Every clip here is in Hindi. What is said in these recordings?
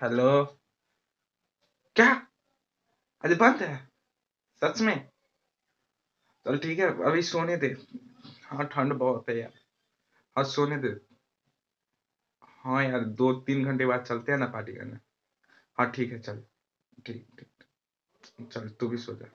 हेलो क्या? अरे बंद है। सच में? चल ठीक है अभी सोने दे। हाँ ठंड बहुत है यार। हाँ सोने दे। हाँ यार दो तीन घंटे बाद चलते हैं ना पार्टी करने। हाँ ठीक है चल। ठीक ठीक चल तू भी सो जा।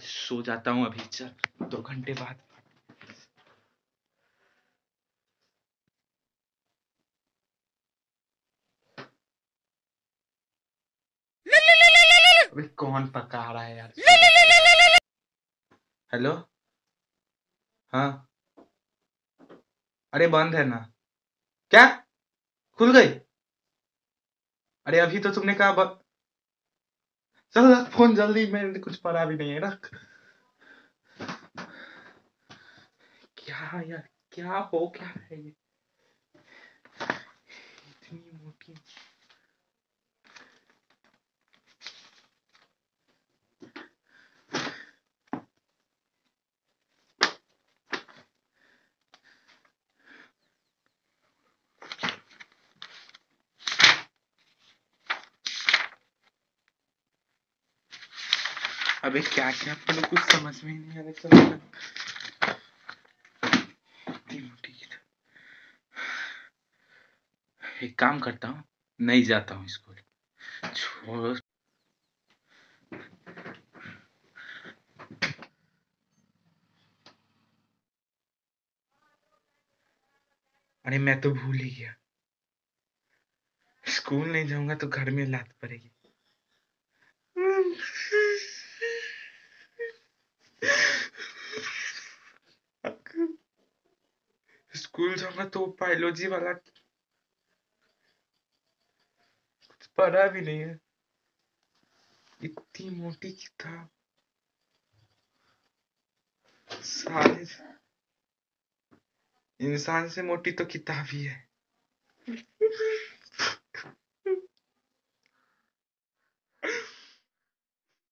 सो जाता हूँ अभी, चल, दो घंटे बाद। अबे कौन पका रहा है यार? हेलो? हाँ? अरे बंद है ना। क्या? खुल गई? अरे अभी तो तुमने कहा. चल रख फ़ोन जल्दी मैंने कुछ पड़ा भी नहीं है, रख। क्या यार, क्या हो क्या है ये? इतनी मोटी अबे क्या क्या अपने कुछ समझ में नहीं आ रहा। एक काम करता हूँ, नहीं जाता हूँ स्कूल। अरे मैं तो भूल ही गया। स्कूल नहीं जाऊँगा तो घर में लात पड़ेगी। स्कूल जाऊँगा तो बायोलॉजी वाला कुछ पढ़ा भी नहीं है। इतनी मोटी किताब। सारे इंसान से मोटी तो किताब ही है।